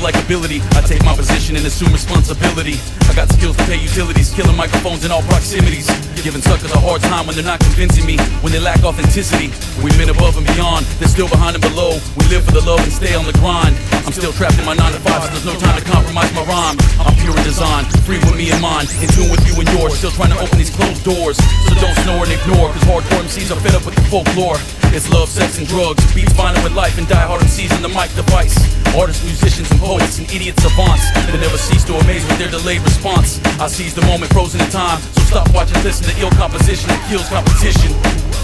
like ability. I take my position and assume responsibility. I got skills to pay utilities, killing microphones in all proximities. Giving suckers a hard time when they're not convincing me, when they lack authenticity. We men above and beyond, they're still behind and below. We live for the love and stay on the grind. I'm still trapped in my 9 to 5, so there's no time to compromise my rhyme. I'm pure in design, free with me and mine, in tune with you and yours. Still trying to open these closed doors, so don't snore and ignore, cause hardcore MCs are fed up with the folklore. It's love, sex, and drugs, beats binding with life, and die hard MCs in the mic device. Artists, musicians, and poets, and idiot savants that never cease to amaze with their delayed response. I seize the moment frozen in time, so stop watching, listen to ill composition that kills competition.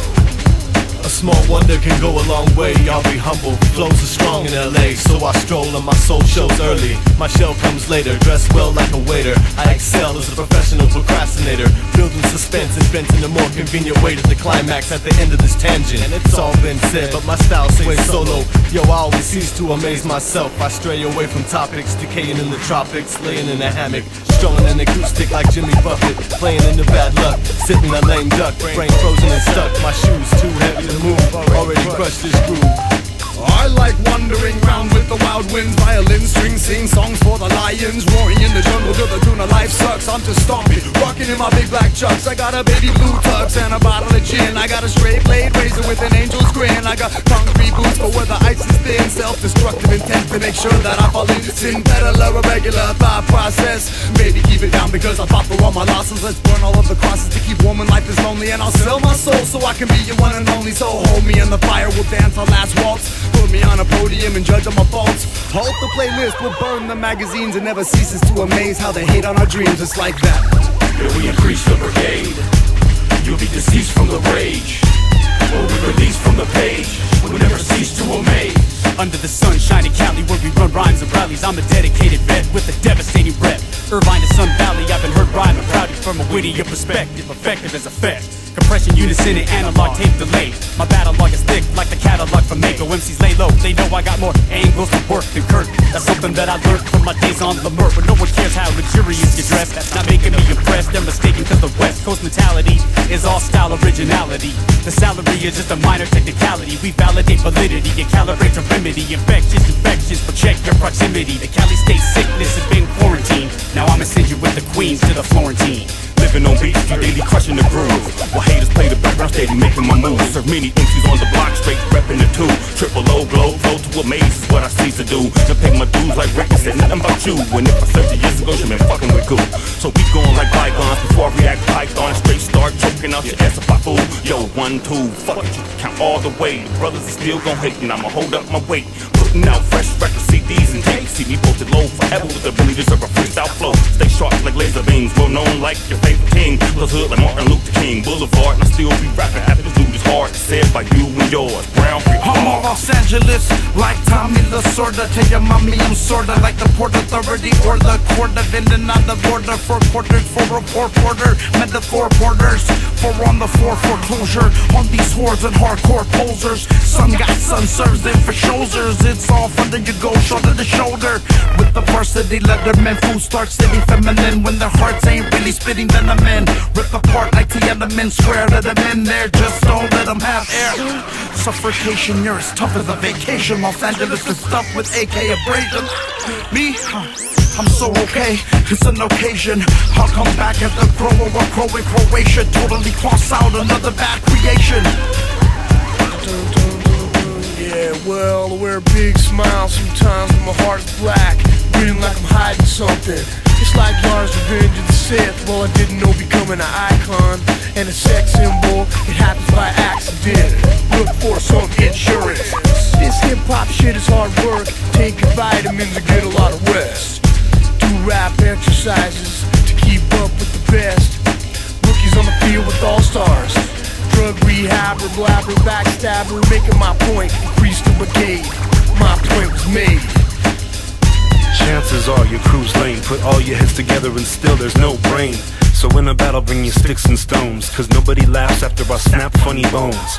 A small wonder can go a long way, I'll be humble. Flows are strong in LA, so I stroll and my soul shows early. My shell comes later, dressed well like a waiter. I excel as a professional procrastinator, building suspense, inventing a more convenient way to the climax at the end of this tangent. And it's all been said, but my style sways solo. Yo, I always cease to amaze myself. I stray away from topics, decaying in the tropics, laying in a hammock, strolling an acoustic like Jimmy Buffett, playing in the bad luck, sitting a lame duck, brain frozen and stuck. My shoes too heavy to move, already crushed this groove. I like wandering round with the wild winds, violin strings, sing songs for the lions, roaring in the jungle till the tune of life sucks. I'm just stomping, rocking in my big black chucks. I got a baby blue tux and a bottle of gin. I got a straight blade razor with an angel's grin. I got concrete boots for where the ice is thin, self-destructive intent to make sure that I fall in sin. Better love a regular thought process. Maybe because I fought for all my losses. Let's burn all of the crosses to keep warm when life is lonely, and I'll sell my soul so I can be your one and only. So hold me in the fire, we'll dance our last waltz. Put me on a podium and judge on my faults. Halt the playlist, we'll burn the magazines. It never ceases to amaze how they hate on our dreams. It's like that. Here we increase the brigade. You'll be deceased from the rage. Or we release from the page. We'll never cease to amaze. Under the sunshine in Cali where we run rhymes and rallies I'm a dedicated vet with a devastating rep Irvine to Sun Valley, from a wittier perspective Effective as effect Compression, unison, and analog tape delay. My battle log is thick like the catalog from Mako MCs lay low, they know I got more angles to work than Kurt That's something that I learned from my days on the Mert But no one cares how luxurious you dress. That's not making me impressed, they're mistaken cause the West Coast mentality is all style originality. The salary is just a minor technicality. We validate validity and calibrate to remedy. Infectious infections, but check your proximity. The Cali State sickness has been quarantined. Now I'ma send you with the queens to the Florentine On beats, you daily crushing the groove. While haters play the background, steady making my moves. Serve many MCs on the block, straight repping the two. Triple O glow, flow to amaze is what I see to do. To pay my dues like Ricky said nothing about you. And if I search you years ago, you been fucking with goo. So we going like bygones before I react python. Straight start choking out your ass if I fool. Yo, one, two, fuck it, count all the way. The brothers are still gon' hate, and I'ma hold up my weight. Putting out fresh records, CDs, and tapes. See me posted low forever with the to serve a freestyle flow. Stay sharp like laser beams, well known like your favorite king. Plus hood like Martin Luther King Boulevard, and I still be rapping. Happy to this hard, said by you and yours. Brown free I'm all Los Angeles, like Tommy Lasorda. Tell your mommy I'm sorta like the Port Authority or the Court of Indian on the border. Four quarters for a four oh porter, metaphor borders. Four on the floor foreclosure on these whores and hardcore posers. Some got sun serves them for shoulders. It's all fun then you go shoulder to shoulder with the varsity letterman. Food starts sitting feminine when their hearts ain't really spitting venom in. Rip apart like Tiananmen Square. Let them in there, just don't let them have air. Suffocation, you're as tough as a vacation. Los Angeles is stuffed with AK abrasion. Me? I'm so okay, it's an occasion. I'll come back as the crow or a crow in Croatia. Totally cross out another bad creation. Yeah, well, I wear a big smile sometimes when my heart's black. Grin like I'm hiding something. It's like Yars' Revenge Well, I didn't know becoming an icon and a sex symbol, it happens by accident. Look for some insurance. This hip hop shit is hard work. Take your vitamins and get a lot of rest. Do rap exercises to keep up with the best. Rookies on the field with all stars. Drug rehabber, blabber, backstabber, making my point. Increase the brigade. My point was made. Chances are your crew's lame. Put all your heads together and still there's no brain. So in a battle, bring your sticks and stones. Cause nobody laughs after I snap funny bones.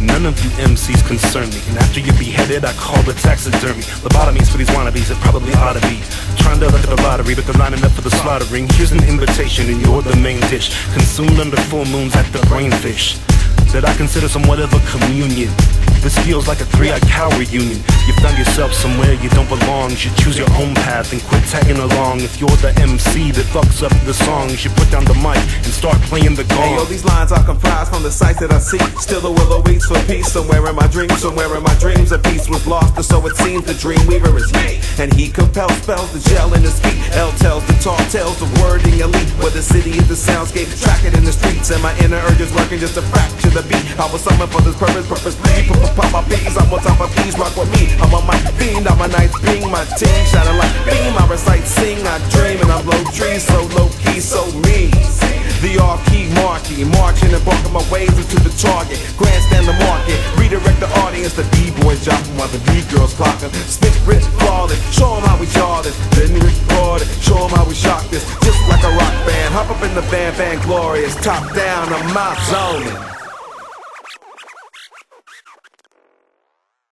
None of you MCs concern me. And after you're beheaded, I call the taxidermy. Lobotomies for these wannabes, it probably ought to be. Trying to look at the lottery, but they're lining up for the slaughtering. Here's an invitation, and you're the main dish. Consumed under full moons at the brainfish. That I consider somewhat of a communion. This feels like a three-eyed cow reunion. You found yourself somewhere you don't belong. You should choose your own path and quit tagging along. If you're the MC that fucks up the song, you should put down the mic and start playing the gong. Hey, yo, gong. these lines are comprised from the sights that I see. Still the willow waits for peace. Somewhere in my dreams, somewhere in my dreams, a peace was lost, and so it seems the dream weaver is me. And he compels spells the gel in his feet. L tells the talk, tells the wording elite. Where the city is the soundscape, track it in the streets. And my inner urges working just a fracture the beat. I was summoned for this purpose, purposely. Pop, my peas, I'm on top of peas, rock with me. I'm on my fiend, I'm a night's being my team. Shining like beam, I recite, sing, I dream. And I blow trees, so low key, so mean. The off-key marquee, marching and barking my ways into the target. Grandstand the market, redirect the audience. The D-boys dropping while the D-girls clocking. Spit, rip, flawless, show 'em how we jaw this. Then record it, show 'em how we shock this. Just like a rock band, hop up in the van, van glorious. Top down, I'm out zoning.